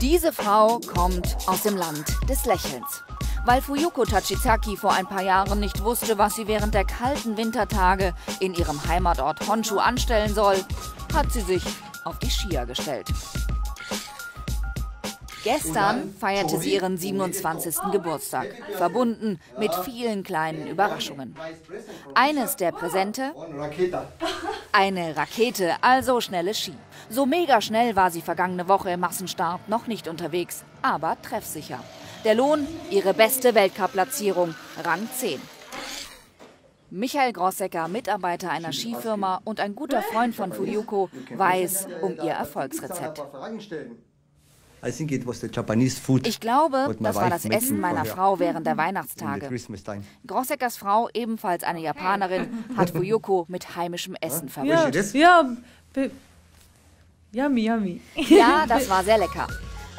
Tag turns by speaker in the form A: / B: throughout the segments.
A: Diese Frau kommt aus dem Land des Lächelns. Weil Fuyuko Tachizaki vor ein paar Jahren nicht wusste, was sie während der kalten Wintertage in ihrem Heimatort Honshu anstellen soll, hat sie sich auf die Skier gestellt. Gestern feierte sie ihren 27. Geburtstag, verbunden mit vielen kleinen Überraschungen. Eines der Präsente? Eine Rakete, also schnelle Ski. So mega schnell war sie vergangene Woche im Massenstart noch nicht unterwegs, aber treffsicher. Der Lohn, ihre beste Weltcup-Platzierung, Rang 10. Michael Grossecker, Mitarbeiter einer Skifirma und ein guter Freund von Fuyuko, weiß um ihr Erfolgsrezept. Ich glaube, das war das Essen meiner Frau während der Weihnachtstage. Grosseckers Frau, ebenfalls eine Japanerin, hat Fuyuko mit heimischem Essen verwöhnt.
B: Ja, ja, yummy, yummy.
A: Ja, das war sehr lecker.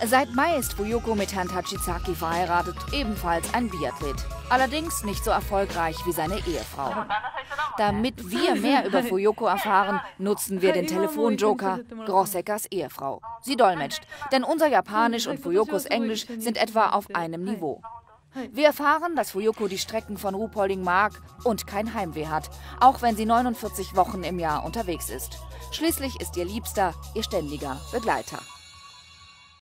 A: Seit Mai ist Fuyuko mit Herrn Tachizaki verheiratet, ebenfalls ein Biathlet. Allerdings nicht so erfolgreich wie seine Ehefrau. Damit wir mehr über Fuyuko erfahren, nutzen wir den Telefonjoker Grosseckers Ehefrau. Sie dolmetscht, denn unser Japanisch und Fuyukos Englisch sind etwa auf einem Niveau. Wir erfahren, dass Fuyuko die Strecken von Ruhpolding mag und kein Heimweh hat, auch wenn sie 49 Wochen im Jahr unterwegs ist. Schließlich ist ihr Liebster ihr ständiger Begleiter.